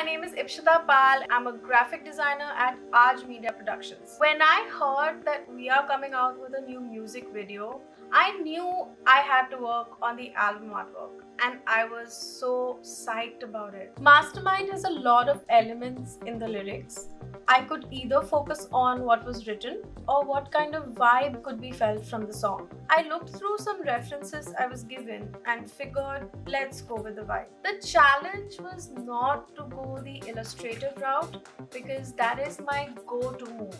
my name is Ipshita Pal. I'm a graphic designer at Aaj Media Productions. When I heard that we are coming out with a new music video, I knew I had to work on the album artwork and I was so psyched about it. Mastermind has a lot of elements in the lyrics. I could either focus on what was written or what kind of vibe could be felt from the song. I looked through some references I was given and figured let's go with the vibe. The challenge was not to go the illustrative route because that is my go to move,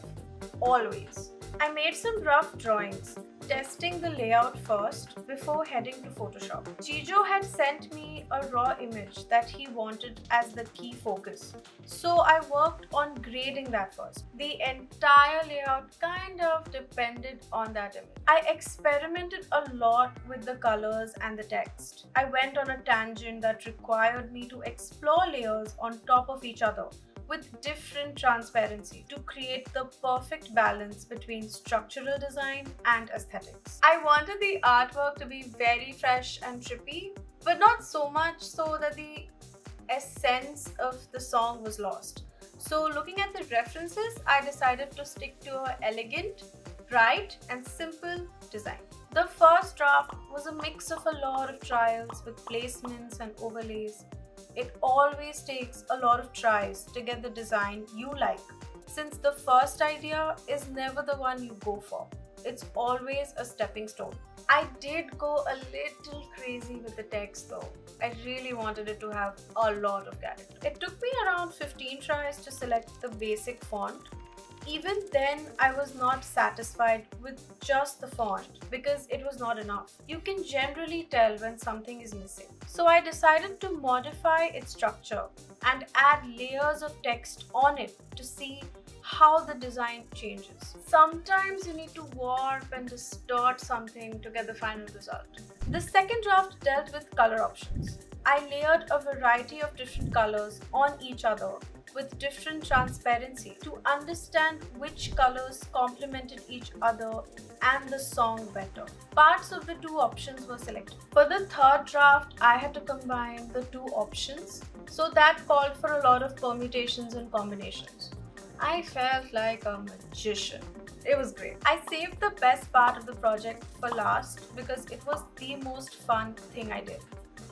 always. I made some rough drawings testing the layout first before heading to Photoshop. Jijo had sent me a raw image that he wanted as the key focus. So I worked on grading that first. The entire layout kind of depended on that image. I experimented a lot with the colors and the text. I went on a tangent that required me to explore layers on top of each other with different transparency to create the perfect balance between structural design and aesthetics. I wanted the artwork to be very fresh and trippy, but not so much so that the essence of the song was lost. So looking at the references, I decided to stick to a elegant, bright and simple design. The first draft was a mix of a lot of trials with placements and overlays it always takes a lot of tries to get the design you like, since the first idea is never the one you go for. It's always a stepping stone. I did go a little crazy with the text though. I really wanted it to have a lot of character. It took me around 15 tries to select the basic font even then, I was not satisfied with just the font because it was not enough. You can generally tell when something is missing. So I decided to modify its structure and add layers of text on it to see how the design changes. Sometimes you need to warp and distort something to get the final result. The second draft dealt with color options. I layered a variety of different colors on each other with different transparency to understand which colors complemented each other and the song better. Parts of the two options were selected. For the third draft, I had to combine the two options, so that called for a lot of permutations and combinations. I felt like a magician. It was great. I saved the best part of the project for last because it was the most fun thing I did.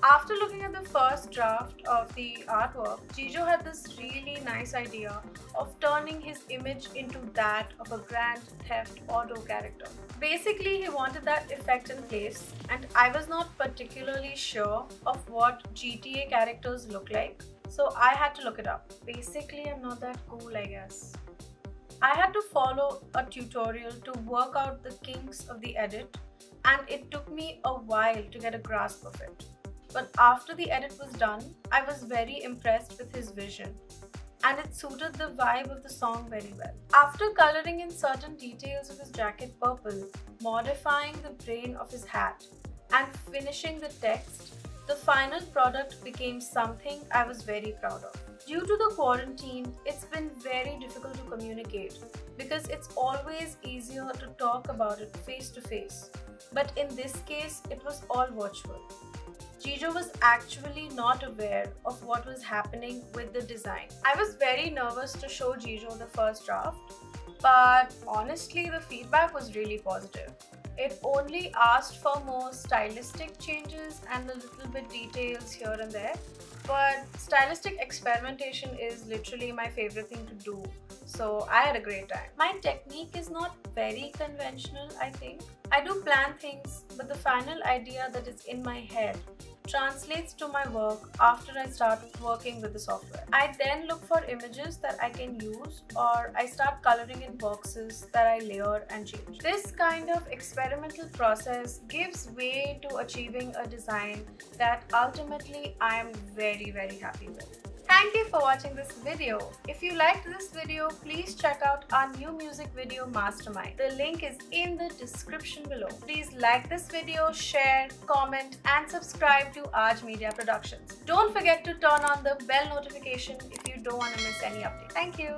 After looking at the first draft of the artwork, Jijo had this really nice idea of turning his image into that of a Grand Theft Auto character. Basically, he wanted that effect in place and I was not particularly sure of what GTA characters look like, so I had to look it up. Basically, I'm not that cool, I guess. I had to follow a tutorial to work out the kinks of the edit and it took me a while to get a grasp of it. But after the edit was done, I was very impressed with his vision and it suited the vibe of the song very well. After coloring in certain details of his jacket purple, modifying the brain of his hat, and finishing the text, the final product became something I was very proud of. Due to the quarantine, it's been very difficult to communicate because it's always easier to talk about it face to face. But in this case, it was all virtual. Jijo was actually not aware of what was happening with the design. I was very nervous to show Jijo the first draft, but honestly, the feedback was really positive. It only asked for more stylistic changes and a little bit details here and there, but stylistic experimentation is literally my favorite thing to do, so I had a great time. My technique is not very conventional, I think. I do plan things, but the final idea that is in my head translates to my work after I start working with the software. I then look for images that I can use or I start coloring in boxes that I layer and change. This kind of experimental process gives way to achieving a design that ultimately I am very very happy with. Thank you for watching this video. If you liked this video, please check out our new music video Mastermind. The link is in the description below. Please like this video, share, comment and subscribe to Aaj Media Productions. Don't forget to turn on the bell notification if you don't want to miss any update. Thank you.